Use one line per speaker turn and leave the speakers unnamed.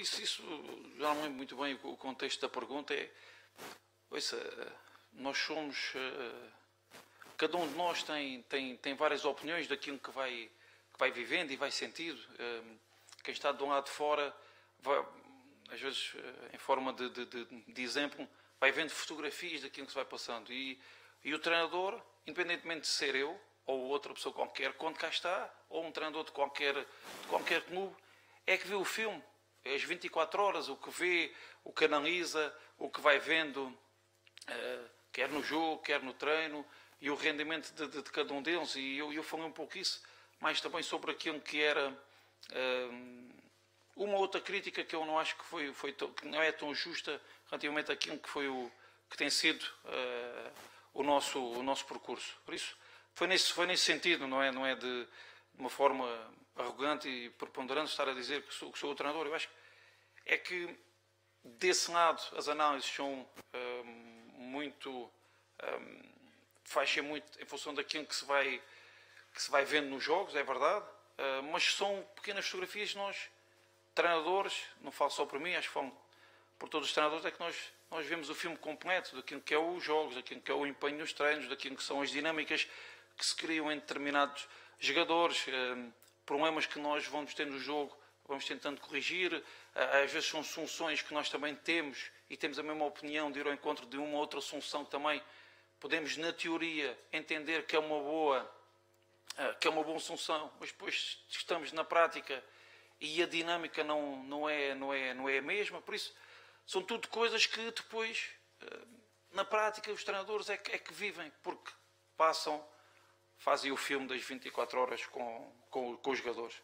disse isso, já não lembro muito bem o contexto da pergunta, é, ouça, nós somos, eh, cada um de nós tem, tem, tem várias opiniões daquilo que vai, que vai vivendo e vai sentindo. Eh, quem está de um lado de fora, vai, às vezes eh, em forma de, de, de, exemplo, vai vendo fotografias daquilo que se vai passando. E, e o treinador, independentemente de ser eu ou outra pessoa qualquer, quando cá está, ou um treinador de qualquer, de qualquer clube, é que vê o filme. É as 24 horas, o que vê, o que analisa, o que vai vendo, uh, quer no jogo, quer no treino, e o rendimento de, de, de cada um deles. E eu, eu falei um pouco isso, mais também sobre aquilo que era. Uh, uma outra crítica que eu não acho que foi, foi que não é tão justa relativamente àquilo que foi o que tem sido uh, o nosso o nosso percurso. Por isso foi nesse foi nesse sentido, não é não é de, uma forma arrogante e preponderante estar a dizer que sou, que sou o treinador. Eu acho é que desse lado as análises são uh, muito um, eh, faz muito em função daquilo que se vai que se vai vendo nos jogos, é verdade, uh, mas são pequenas fotografias nós treinadores, não falo só por mim, acho que falo por todos os treinadores, é que nós, nós vemos o filme completo daquilo que é os jogos, daquilo que é o empenho nos treinos, daquilo que são as dinâmicas que se criam em determinados jogadores, eh, problemas que nós vamos ter no jogo, vamos tentando corrigir, às vezes são soluções que nós também temos e temos a mesma opinião de ir ao encontro de uma outra solução que também podemos, na teoria, entender que é uma boa, eh, que é uma boa solução, mas depois estamos na prática e a dinâmica não, não, é, não, é, não é a mesma. Por isso, são tudo coisas que depois, eh, na prática, os treinadores é que, é que vivem, porque passam, fazem o filme das 24 horas com, com, com os jogadores.